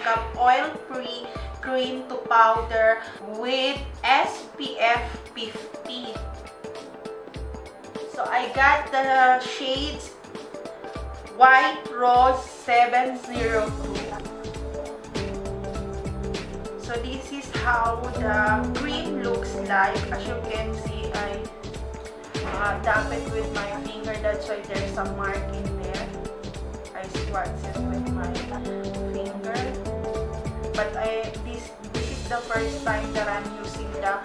Makeup Oil Free Cream to Powder with SPF 50. So I got the shades White Rose 702. So this is how the cream looks like. As you can see, I uh, dab it with my finger. That's why there's a mark in there. I swatch it with my. But I this this is the first time that I'm using the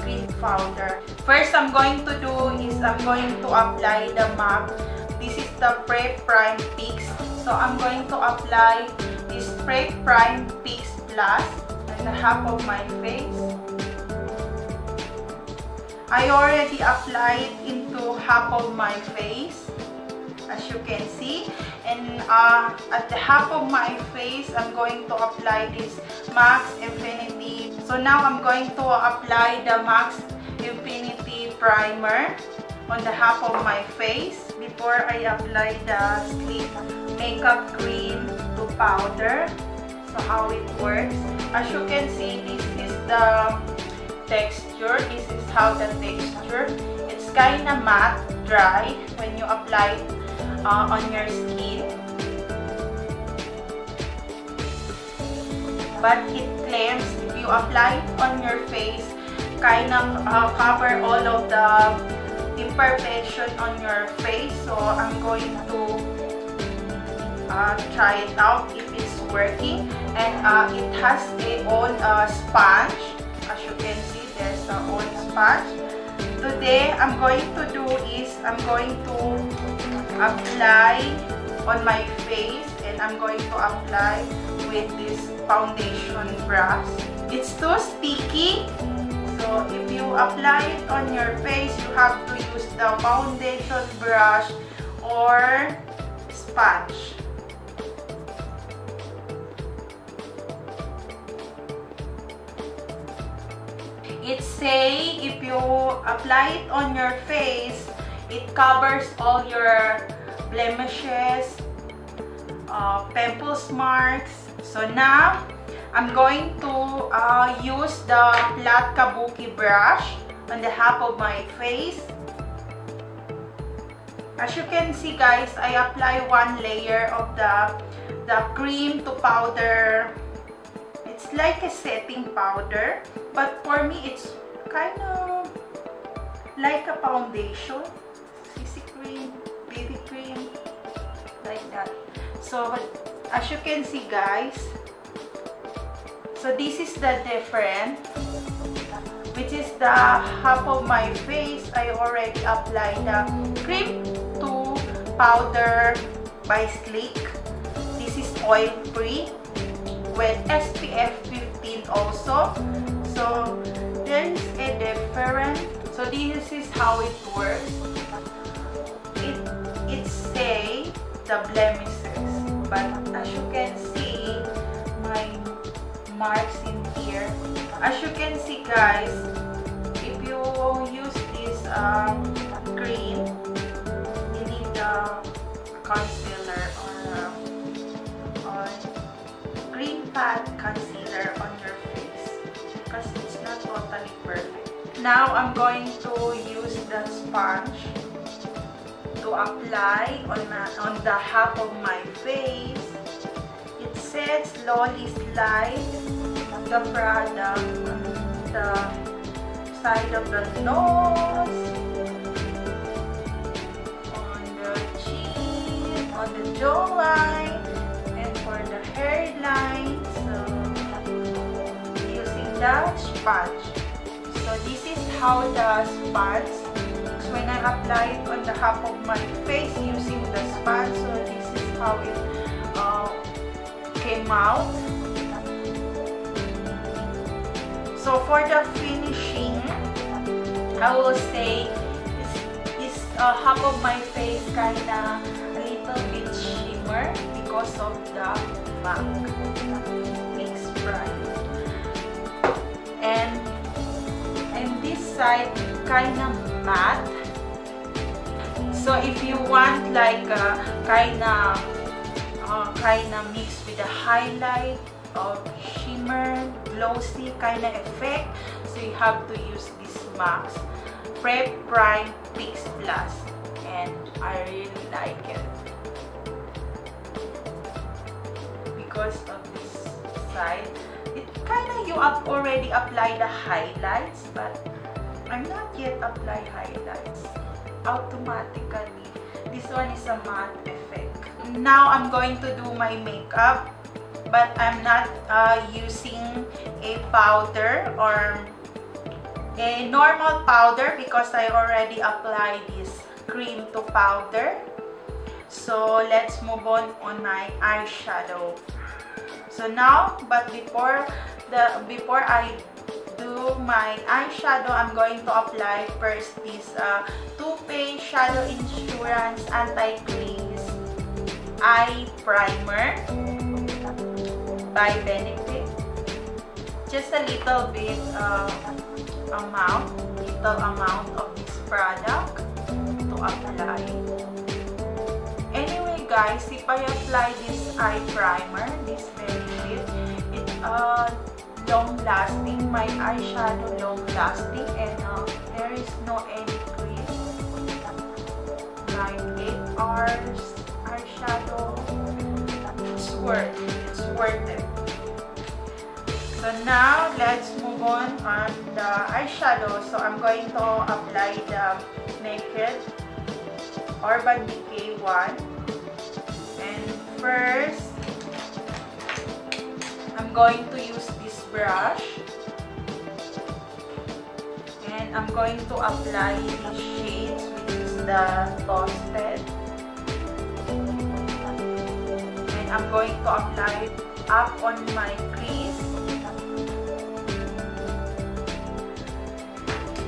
cream powder. First, I'm going to do is I'm going to apply the MAC. This is the Pre Prime Fix. So I'm going to apply this Pre Prime Fix Plus at the half of my face. I already applied into half of my face as you can see. And uh, at the half of my face I'm going to apply this Max Infinity. So now I'm going to apply the Max Infinity Primer on the half of my face before I apply the Sleek Makeup Cream to powder. So how it works. As you can see this is the texture. This is how the texture. It's kind of matte dry when you apply uh, on your skin. But it claims if you apply it on your face, kind of uh, cover all of the imperfection on your face. So I'm going to uh, try it out if it's working. And uh, it has a own uh, sponge. As you can see, there's a own sponge. Today, I'm going to do is, I'm going to apply on my face and I'm going to apply with this foundation brush. It's too sticky. So if you apply it on your face, you have to use the foundation brush or sponge. It say if you apply it on your face, it covers all your blemishes, uh, pimples marks. So now, I'm going to uh, use the flat kabuki brush on the half of my face. As you can see guys, I apply one layer of the, the cream to powder. It's like a setting powder, but for me it's kind of like a foundation that. So, as you can see guys, so this is the difference, which is the half of my face. I already applied the cream to powder by Sleek. This is oil free with SPF 15 also. So, there is a difference. So, this is how it works say the blemishes. But as you can see, my marks in here. As you can see guys, if you use this um, cream, you need the concealer or, um, or green pad concealer on your face because it's not totally perfect. Now I'm going to use the sponge to apply on, my, on the half of my face. It says slowly slide the product on the side of the nose, on the chin, on the jawline, and for the hairline. So, using the sponge. So, this is how the sponge when I apply it on the half of my face using the sponge. So this is how it uh, came out. So for the finishing, I will say this, uh, half of my face kinda a little bit shimmer because of the MAC mix bright. And and this side kinda matte So if you want like a kind of uh, kind of mixed with the highlight or shimmer, glossy kind of effect. So you have to use this mask. Prep Prime Fix Plus. And I really like it. Because of this side. It kind of you have already applied the highlights. But I'm not yet applied highlights. Automatically. This one is a matte effect. Now I'm going to do my makeup but I'm not uh, using a powder or a normal powder because I already applied this cream to powder. So let's move on on my eyeshadow. So now, but before the before I do my eyeshadow, I'm going to apply first this uh, Too Faced Shadow Insurance Anti-Crease Eye Primer by Benefit. Just a little bit uh, amount, little amount of this product to apply. Anyway guys, if I apply this eye primer, this Benefit, it uh, long lasting, my eyeshadow long lasting and uh, there is no any crease. Like 8 hours eyeshadow, it's worth It's worth it. So now, let's move on on the eyeshadow. So I'm going to apply the Naked Urban Decay one. And first, I'm going to use brush. And I'm going to apply these shades, which is the Toasted. And I'm going to apply it up on my crease.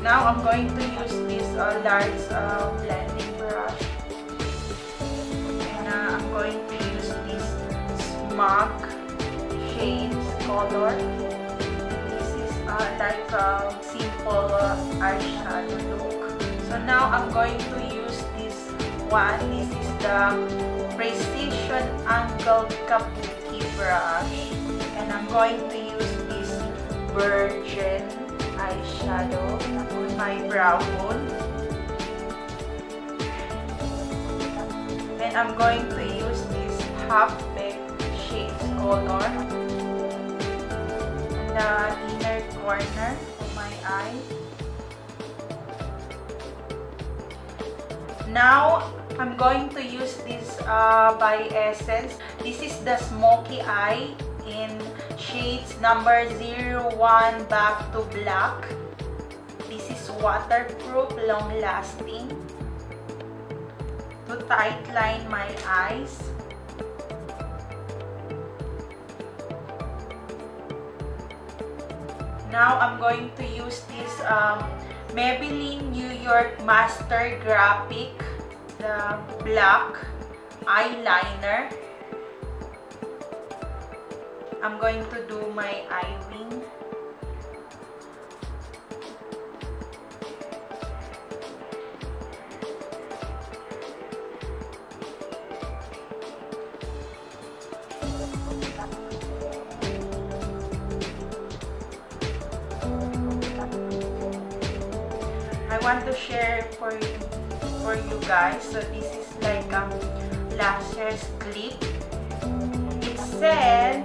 Now I'm going to use this uh, large uh, blending brush. And uh, I'm going to use this smog shades color. Uh, like a simple uh, eyeshadow look. So now I'm going to use this one. This is the Precision Angle Kabuki brush. And I'm going to use this Virgin eyeshadow on my brow bone. Then I'm going to use this half baked shades color the inner corner of my eye. Now, I'm going to use this uh, by Essence. This is the Smoky Eye in shades number 01 back to black. This is waterproof, long-lasting. To tightline my eyes. Now, I'm going to use this um, Maybelline New York Master Graphic, the black eyeliner. I'm going to do my eye want to share for you, for you guys. So this is like a lashes clip. It said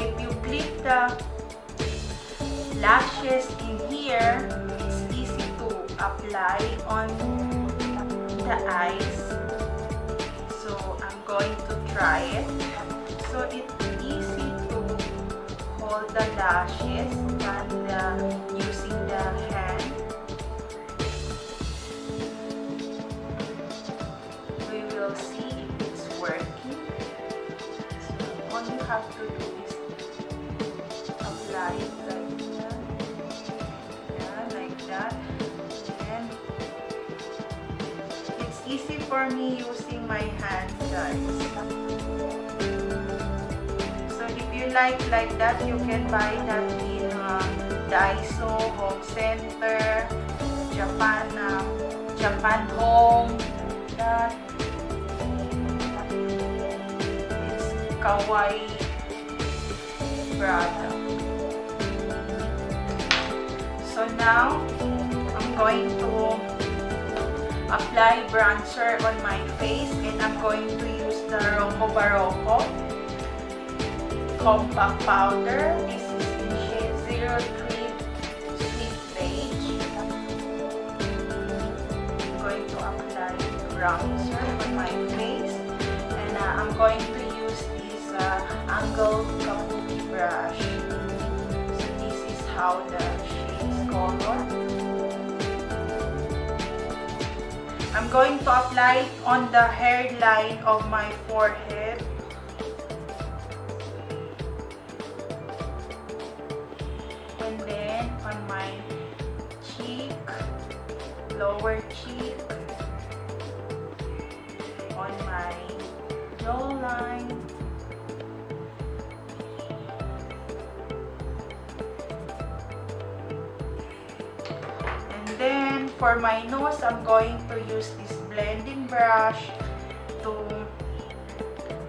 if you clip the lashes in here, it's easy to apply on the eyes. So, I'm going to try it. So, it's easy to hold the lashes and uh, using the will see if it's working. So, all you have to do is apply it like that. Yeah, like that. And it's easy for me using my hand, guys. So if you like like that, you can buy that in uh, Daiso, Home Center, Japan, uh, Japan Home, that. Kawaii product. So now, I'm going to apply bronzer on my face and I'm going to use the Rocco Barocco compact powder. This is in shade 03 Sweet Beige. I'm going to apply bronzer on my face and uh, I'm going to angled kabuki brush. So this is how the shades color. I'm going to apply it on the hairline of my forehead. For my nose, I'm going to use this blending brush to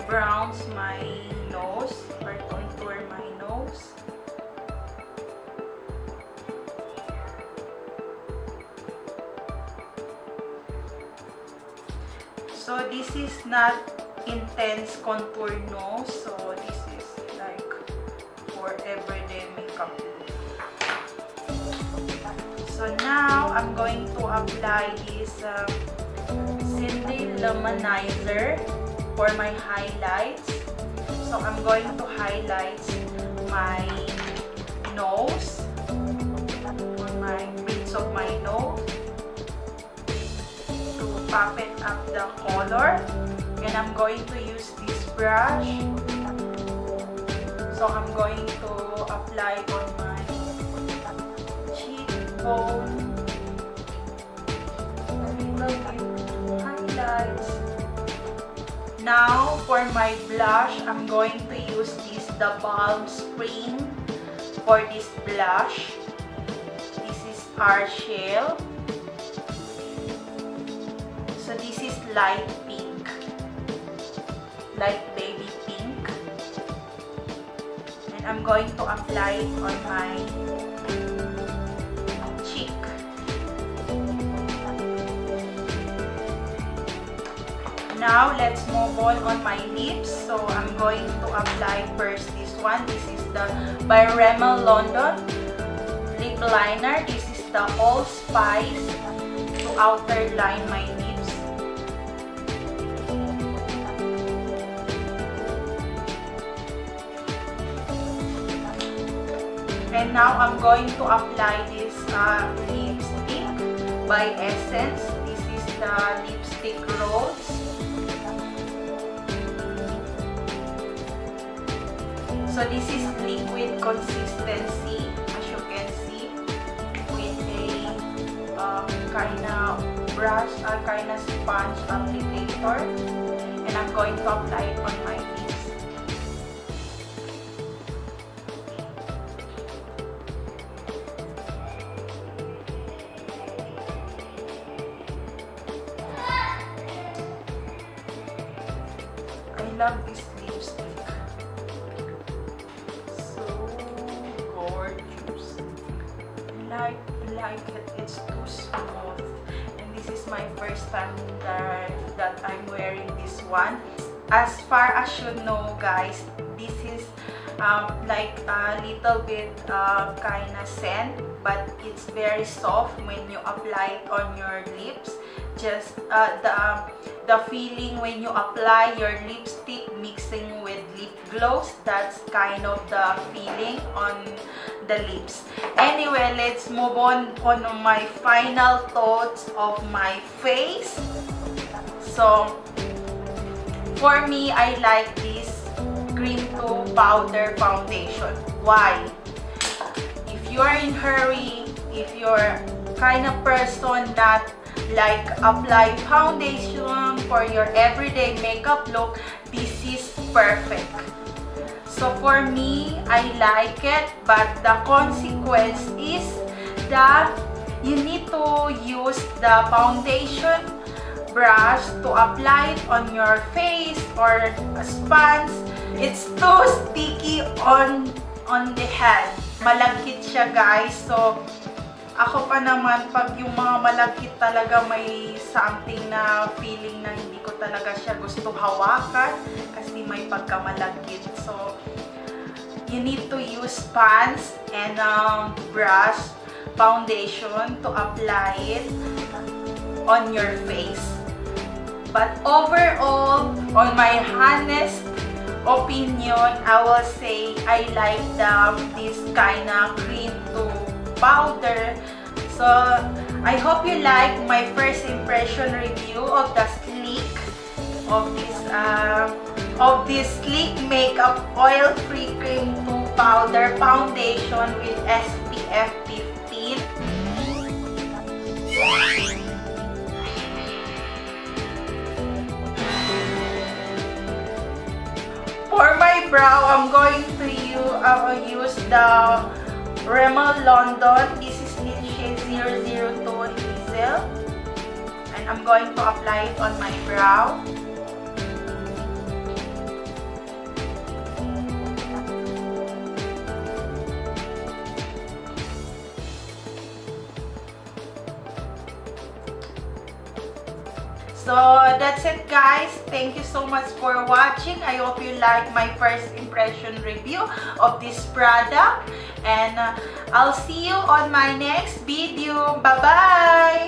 bronze my nose or contour my nose. So this is not intense contour nose. So I'm going to apply this uh, Cindy Luminizer for my highlights. So I'm going to highlight my nose, my bits of my nose, to pop it up the color. And I'm going to use this brush. So I'm going to apply on my phone. Highlights. Now, for my blush, I'm going to use this The Balm Spring for this blush. This is our shell. So, this is light pink. Light baby pink. And I'm going to apply it on my Now, let's move on on my lips. So, I'm going to apply first this one. This is the by Rimmel London lip liner. This is the All Spice to outer line my lips. And now, I'm going to apply this uh, lipstick by Essence. This is the lipstick rose. So this is liquid consistency, as you can see, with a um, kind of brush, a uh, kind of sponge applicator. And I'm going to apply it on my It's too smooth. And this is my first time that, that I'm wearing this one. As far as you know guys, this is um, like a little bit uh, kind of scent but it's very soft when you apply it on your lips just uh, the the feeling when you apply your lipstick mixing with lip gloss that's kind of the feeling on the lips. Anyway let's move on on my final thoughts of my face. So for me i like this cream to powder foundation. Why? If you are in hurry, if you're kind of person that like apply foundation for your everyday makeup look, this is perfect. So for me, I like it, but the consequence is that you need to use the foundation brush to apply it on your face or sponge it's too sticky on on the hand. Malagkit siya guys. So, ako pa naman, pag yung mga malagkit talaga may something na feeling na hindi ko talaga siya gusto hawakan kasi may pagkamalagkit. So, you need to use pans and um, brush foundation to apply it on your face. But overall, on my honest opinion, I will say I like the, this kind of cream to powder. So, I hope you like my first impression review of the sleek of this uh, of this sleek makeup oil-free cream to powder foundation with SPF 15. For my brow, I'm going to use, uh, use the Rimmel London. This is in shade 002 Hazel. And I'm going to apply it on my brow. So, that's it guys. Thank you so much for watching. I hope you like my first impression review of this product. And uh, I'll see you on my next video. Bye-bye!